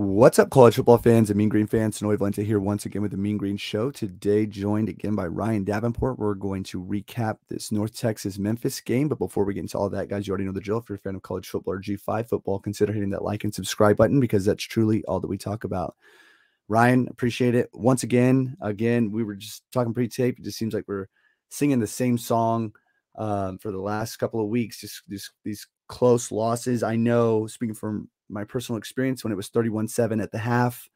What's up, college football fans and Mean Green fans? Sonoy Valente here once again with the Mean Green Show. Today, joined again by Ryan Davenport. We're going to recap this North Texas Memphis game. But before we get into all that, guys, you already know the drill. If you're a fan of college football or G5 football, consider hitting that like and subscribe button because that's truly all that we talk about. Ryan, appreciate it. Once again, again, we were just talking pre tape. It just seems like we're singing the same song um, for the last couple of weeks, just, just these close losses. I know, speaking from my personal experience when it was 31-7 at the half.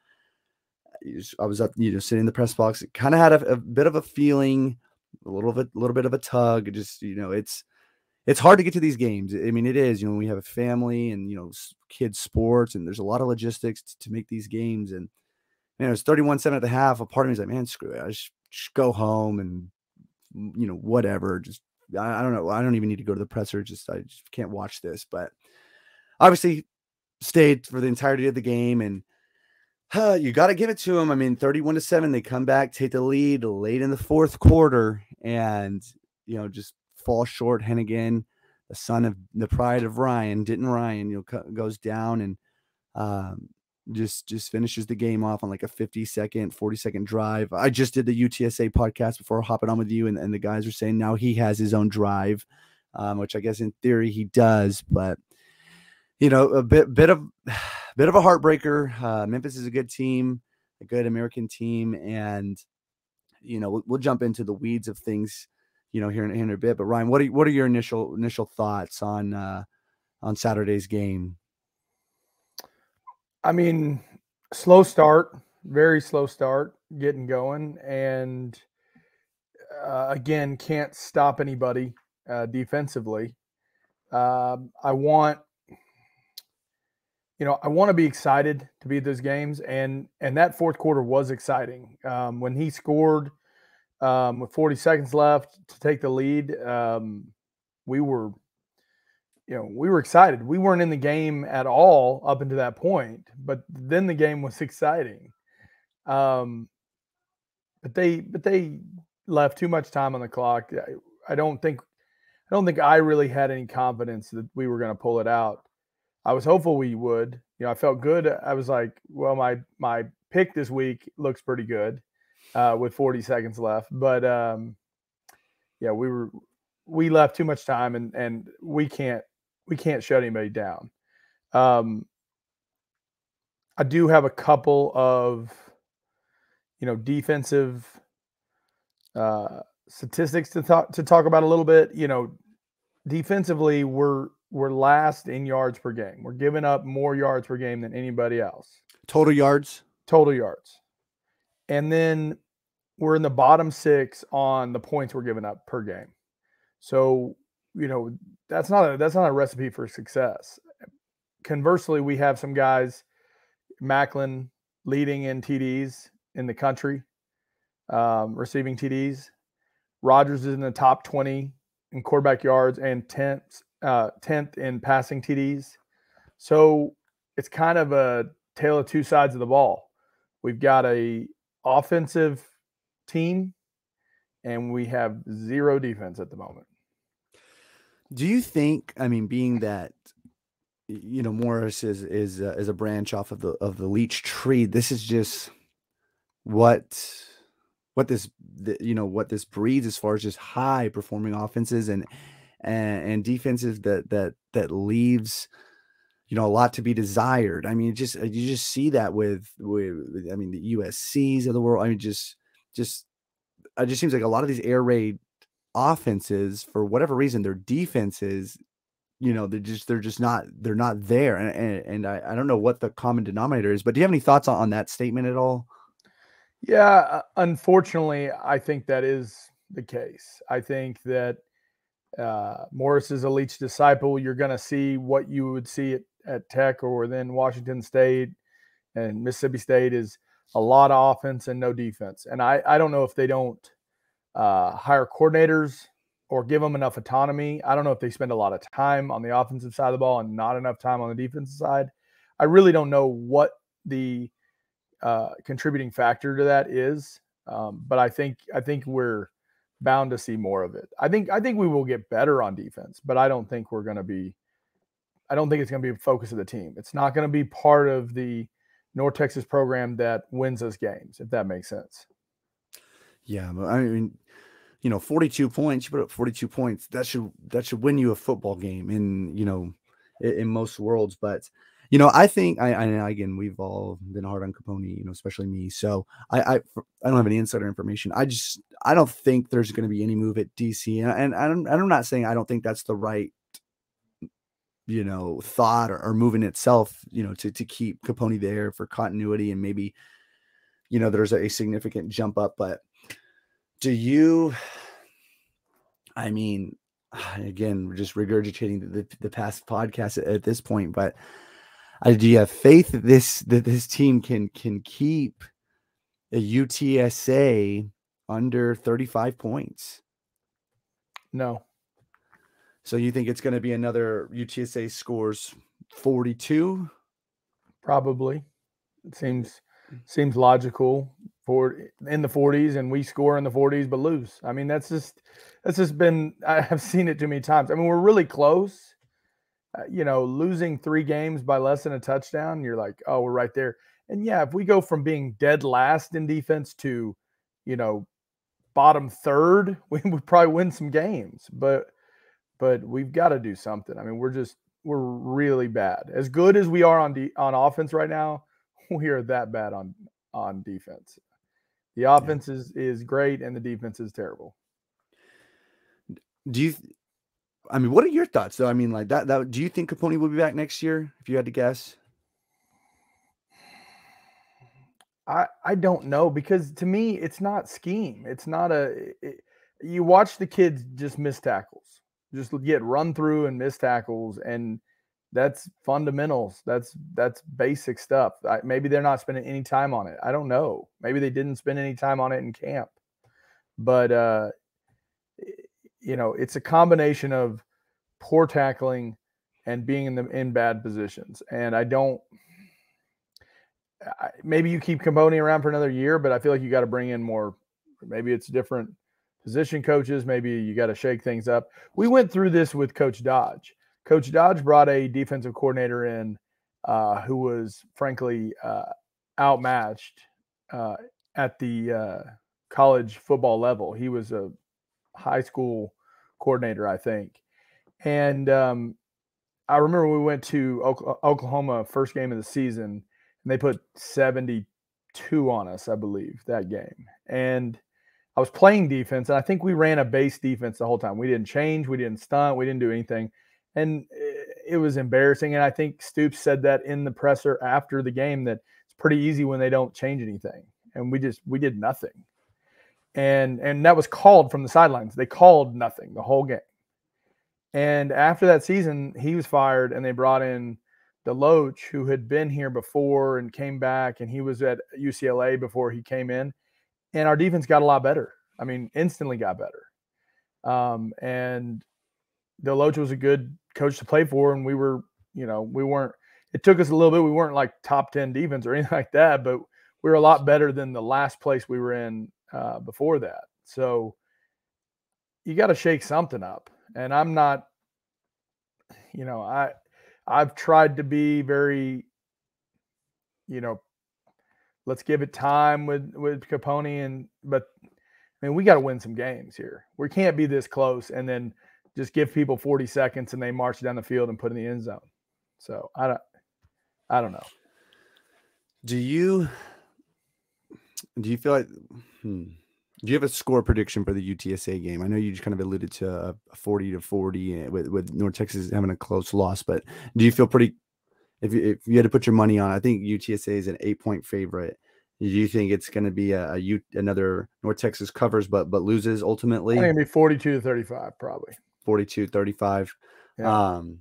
I was up, you know, sitting in the press box. It kind of had a, a, bit of a feeling, a little bit, a little bit of a tug. Just, you know, it's it's hard to get to these games. I mean, it is. You know, we have a family and you know, kids sports, and there's a lot of logistics to, to make these games. And you know, it's 31-7 at the half. A part of me is like, man, screw it. I just, just go home and you know, whatever. Just I, I don't know. I don't even need to go to the presser. Just I just can't watch this. But obviously, stayed for the entirety of the game and uh, you got to give it to them. I mean, 31 to 7, they come back, take the lead late in the fourth quarter, and you know, just fall short. Henigan, the son of the pride of Ryan, didn't Ryan, you know, goes down and um, just just finishes the game off on like a 50 second, 40 second drive. I just did the UTSA podcast before hopping on with you, and, and the guys are saying now he has his own drive, um, which I guess in theory he does, but you know, a bit bit of bit of a heartbreaker. Uh, Memphis is a good team, a good American team, and you know we'll, we'll jump into the weeds of things, you know, here in, in a bit. But Ryan, what are what are your initial initial thoughts on uh, on Saturday's game? I mean, slow start, very slow start, getting going, and uh, again, can't stop anybody uh, defensively. Uh, I want you know, I want to be excited to be at those games, and and that fourth quarter was exciting. Um, when he scored um, with 40 seconds left to take the lead, um, we were, you know, we were excited. We weren't in the game at all up until that point, but then the game was exciting. Um, but they but they left too much time on the clock. I, I don't think I don't think I really had any confidence that we were going to pull it out. I was hopeful we would. You know, I felt good. I was like, well, my my pick this week looks pretty good uh, with 40 seconds left. But um, yeah, we were we left too much time, and and we can't we can't shut anybody down. Um, I do have a couple of you know defensive uh, statistics to talk to talk about a little bit. You know, defensively, we're we're last in yards per game. We're giving up more yards per game than anybody else. Total yards? Total yards. And then we're in the bottom six on the points we're giving up per game. So, you know, that's not a that's not a recipe for success. Conversely, we have some guys, Maclin leading in TDs in the country, um, receiving TDs. Rogers is in the top 20 in quarterback yards and 10th uh, 10th in passing TDs. So it's kind of a tale of two sides of the ball. We've got a offensive team and we have zero defense at the moment. Do you think, I mean, being that you know Morris is is uh, is a branch off of the of the Leach tree, this is just what what this the, you know what this breeds as far as just high performing offenses and and, and defenses that that that leaves you know a lot to be desired. I mean, just you just see that with with I mean the USC's of the world. I mean, just just it just seems like a lot of these air raid offenses, for whatever reason, their defenses, you know, they're just they're just not they're not there. And and, and I, I don't know what the common denominator is, but do you have any thoughts on, on that statement at all? Yeah, uh, unfortunately, I think that is the case. I think that uh, Morris is a Leach disciple. You're going to see what you would see at, at Tech or then Washington State and Mississippi State is a lot of offense and no defense. And I, I don't know if they don't uh, hire coordinators or give them enough autonomy. I don't know if they spend a lot of time on the offensive side of the ball and not enough time on the defensive side. I really don't know what the uh, contributing factor to that is. Um, but I think I think we're bound to see more of it. I think I think we will get better on defense, but I don't think we're going to be I don't think it's going to be a focus of the team. It's not going to be part of the North Texas program that wins us games, if that makes sense. Yeah, I mean, you know, 42 points, you put up 42 points, that should that should win you a football game in, you know, in, in most worlds. But you know, I think I, I again we've all been hard on Caponi, you know, especially me. So I I, I don't have any insider information. I just I don't think there's going to be any move at DC, and, and I'm I'm not saying I don't think that's the right you know thought or, or moving itself you know to to keep caponi there for continuity and maybe you know there's a, a significant jump up but do you i mean again we're just regurgitating the, the, the past podcast at, at, this point but do you have faith that this that this team can can keep a utsa under 35 points no so you think it's going to be another UTSA scores 42? Probably. It seems seems logical for in the 40s and we score in the 40s but lose. I mean that's just that's just been I have seen it too many times. I mean we're really close. Uh, you know, losing 3 games by less than a touchdown, you're like, "Oh, we're right there." And yeah, if we go from being dead last in defense to, you know, bottom third, we would probably win some games. But but we've got to do something. I mean, we're just we're really bad. As good as we are on de- on offense right now, we are that bad on on defense. The offense yeah. is is great and the defense is terrible. Do you I mean, what are your thoughts though? I mean, like that that do you think Caponi will be back next year if you had to guess? I I don't know because to me it's not scheme. It's not a it, you watch the kids just miss tackles just get run through and miss tackles and that's fundamentals that's that's basic stuff I, maybe they're not spending any time on it i don't know maybe they didn't spend any time on it in camp but uh you know it's a combination of poor tackling and being in the in bad positions and i don't maybe you keep Caponi around for another year but i feel like you got to bring in more maybe it's different position coaches. Maybe you got to shake things up. We went through this with Coach Dodge. Coach Dodge brought a defensive coordinator in uh, who was frankly uh, outmatched uh, at the uh, college football level. He was a high school coordinator, I think. And um, I remember we went to Oklahoma first game of the season, and they put 72 on us, I believe, that game. And – I was playing defense, and I think we ran a base defense the whole time. We didn't change, we didn't stunt, we didn't do anything, and it was embarrassing. And I think Stoops said that in the presser after the game that it's pretty easy when they don't change anything, and we just we did nothing, and and that was called from the sidelines. They called nothing the whole game. And after that season, he was fired, and they brought in Deloach, who had been here before and came back, and he was at UCLA before he came in and our defense got a lot better. I mean, instantly got better. Um, and Deloach was a good coach to play for, and we were, you know, we weren't. It took us a little bit. We weren't like top ten defense or anything like that, but we were a lot better than the last place we were in uh, before that. So you got to shake something up. And I'm not, you know, I I've tried to be very, you know, let's give it time with with Caponi and but I mean we got to win some games here. We can't be this close and then just give people 40 seconds and they march down the field and put in the end zone. So I don't I don't know. Do you do you feel like hmm, do you have a score prediction for the UTSA game? I know you just kind of alluded to a 40 to 40 with, with North Texas having a close loss, but do you feel pretty if you, if you had to put your money on, I think UTSA is an eight point favorite. Do you think it's going to be a, a U, another North Texas covers but but loses ultimately? I think it'd be 42 to 35 probably. 42 35. Yeah. Um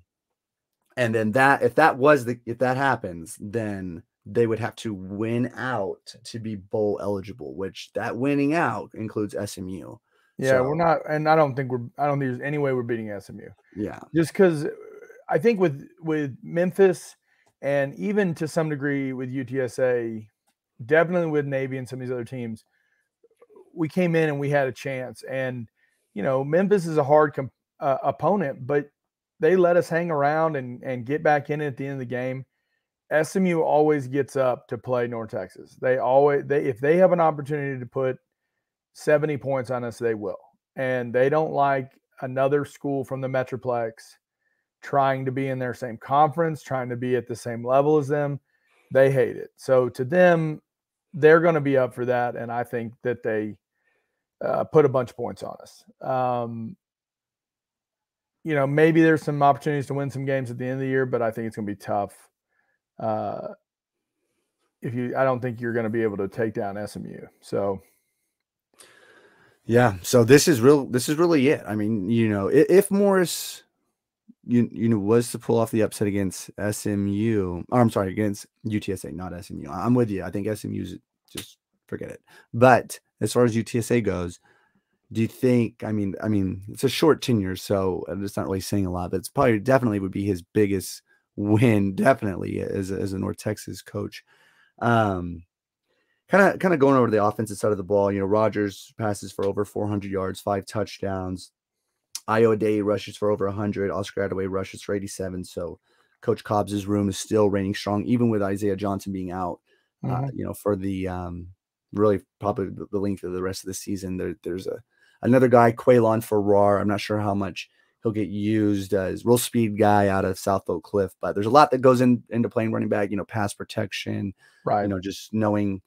and then that if that was the if that happens, then they would have to win out to be bowl eligible, which that winning out includes SMU. Yeah, so, we're not, and I don't think we're. I don't think there's any way we're beating SMU. Yeah, just because I think with with Memphis and even to some degree with UTSA, definitely with Navy and some of these other teams, we came in and we had a chance. And you know, Memphis is a hard comp- uh, opponent, but they let us hang around and and get back in at the end of the game. SMU always gets up to play North Texas. They always they if they have an opportunity to put 70 points on us, they will. And they don't like another school from the Metroplex trying to be in their same conference, trying to be at the same level as them. They hate it. So to them, they're going to be up for that. And I think that they uh, put a bunch of points on us. Um, you know, maybe there's some opportunities to win some games at the end of the year, but I think it's going to be tough. Uh, if you, I don't think you're going to be able to take down SMU. So, yeah. So this is real. This is really it. I mean, you know, if, if Morris, you you know, was to pull off the upset against SMU, or I'm sorry, against UTSA, not SMU. I'm with you. I think SMU's just forget it. But as far as UTSA goes, do you think? I mean, I mean, it's a short tenure, so it's not really saying a lot. But it's probably definitely would be his biggest win, definitely as a, as a North Texas coach. Um, kind of kind of going over the offensive side of the ball. You know, Rogers passes for over 400 yards, five touchdowns. Ayo Adeyi rushes for over 100. Oscar Adaway rushes for 87. So Coach Cobbs's room is still reigning strong, even with Isaiah Johnson being out. Uh, mm-hmm. Uh, you know, for the um, really probably the length of the rest of the season. There, there's a another guy, Quaylon Farrar. I'm not sure how much he'll get used as real speed guy out of South Oak Cliff, but there's a lot that goes in into playing running back. You know, pass protection, right? You know, just knowing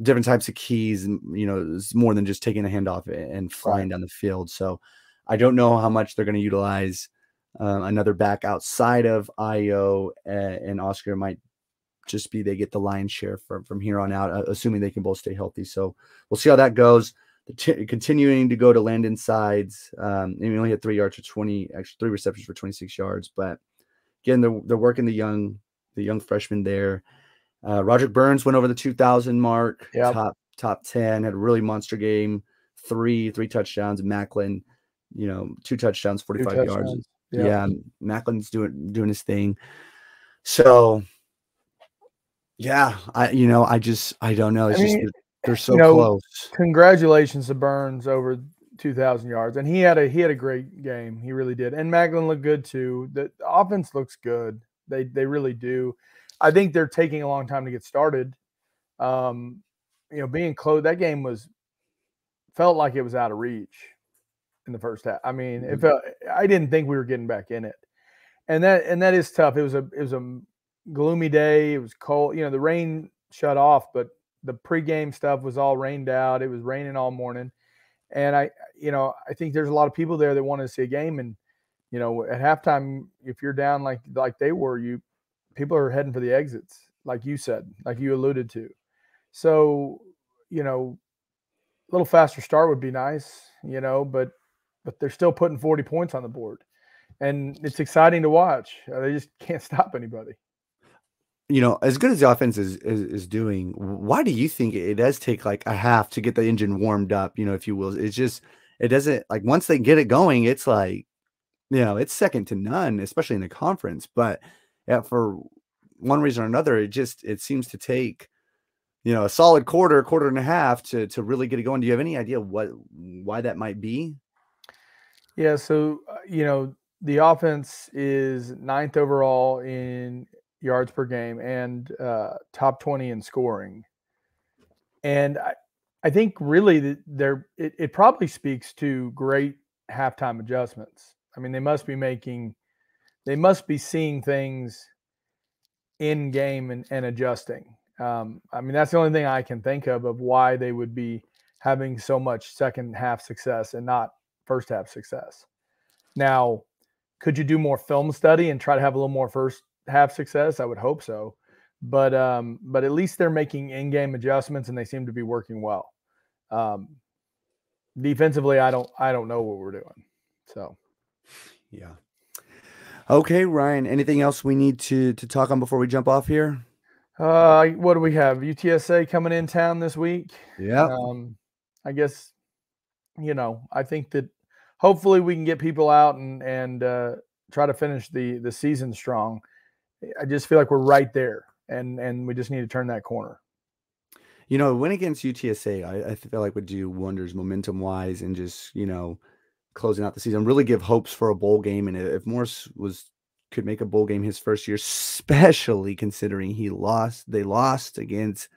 different types of keys, and you know, it's more than just taking a handoff and flying right. down the field. So, I don't know how much they're going to utilize. Um, another back outside of Ayo and Oscar might just be they get the lion's share from from here on out, uh, assuming they can both stay healthy. So we'll see how that goes t- continuing to go to Landon sides. Um, and we only had three yards for 20, actually three receptions for 26 yards. But again, they're, they're working the young, the young freshman there. Uh, Roderic Burns went over the 2000 mark, yep. top, top 10, had a really monster game, three, three touchdowns. Maclin, you know, two touchdowns, 45 two touchdowns. yards. Yep. Yeah. Maclin's doing, doing his thing. So yeah, I, you know, I just, I don't know. It's I mean, just, they're so you know, close. Congratulations to Burns over 2,000 yards, and he had a he had a great game. He really did, and Maclin looked good too. The offense looks good. They they really do. I think they're taking a long time to get started. Um, you know, being close, that game was felt like it was out of reach in the first half. I mean, it mm-hmm. felt I didn't think we were getting back in it, and that and that is tough. It was a it was a gloomy day. It was cold. You know, the rain shut off, but the pregame stuff was all rained out. It was raining all morning. And I, you know, I think there's a lot of people there that want to see a game. And, you know, at halftime, if you're down like like they were, you people are heading for the exits, like you said, like you alluded to. So, you know, a little faster start would be nice, you know, but but they're still putting 40 points on the board. And it's exciting to watch. They just can't stop anybody you know, as good as the offense is, is, is doing, why do you think it does take like a half to get the engine warmed up? You know, if you will, it's just it doesn't like once they get it going, it's like you know, it's second to none, especially in the conference. But yeah, for one reason or another, it just it seems to take you know a solid quarter, quarter and a half to to really get it going. Do you have any idea what why that might be? Yeah, so uh, you know the offense is ninth overall in yards per game and uh, top 20 in scoring. And I, I think really there it, it probably speaks to great halftime adjustments. I mean, they must be making, they must be seeing things in game and, and adjusting. Um, I mean, that's the only thing I can think of of why they would be having so much second half success and not first half success. Now, could you do more film study and try to have a little more first have success? I would hope so. But um, but at least they're making in-game adjustments and they seem to be working well. Um, defensively, I don't I don't know what we're doing. So yeah. Okay, Ryan. Anything else we need to to talk on before we jump off here? Uh, what do we have? UTSA coming in town this week. Yeah. Um, I guess you know I think that hopefully we can get people out and and uh, try to finish the the season strong. I just feel like we're right there, and and we just need to turn that corner. You know, win against UTSA, I, I feel like would do wonders momentum wise, and just you know closing out the season. Really give hopes for a bowl game, and if Morris was could make a bowl game his first year, especially considering he lost. They lost against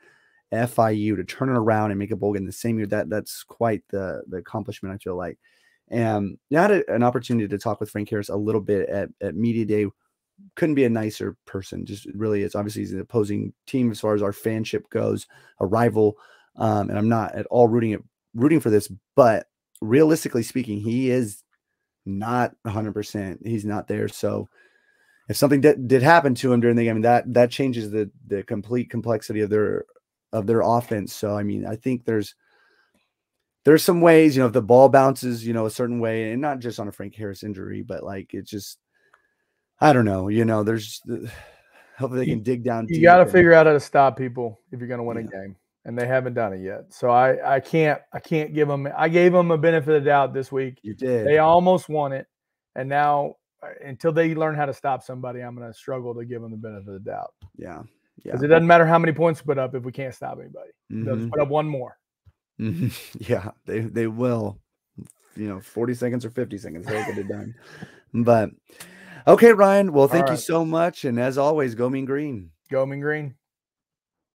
FIU to turn it around and make a bowl game the same year. That that's quite the the accomplishment. I feel like. And I had a, an opportunity to talk with Frank Harris a little bit at, at media day. Couldn't be a nicer person. Just really is. Obviously, he's an opposing team as far as our fanship goes, a rival. Um, and I'm not at all rooting it rooting for this, but realistically speaking, he is not 100%. He's not there. So if something did, did happen to him during the game, that that changes the the complete complexity of their of their offense. So I mean, I think there's there's some ways, you know, if the ball bounces, you know, a certain way, and not just on a Frank Harris injury, but like it's just I don't know, you know, there's hopefully they can dig down. You got to figure out how to stop people if you're going to win yeah. a game and they haven't done it yet. So I I can't I can't give them I gave them a benefit of the doubt this week. You did. They almost won it, and now uh, until they learn how to stop somebody, I'm going to struggle to give them the benefit of the doubt. Yeah. Yeah. Because it doesn't matter how many points we put up if we can't stop anybody. Mm-hmm. They'll put up one more. Mm-hmm. Yeah, they they will. You know, 40 seconds or 50 seconds, they'll get it done. But okay, Ryan. Well, thank right. you so much. And as always, go mean green. Go mean green.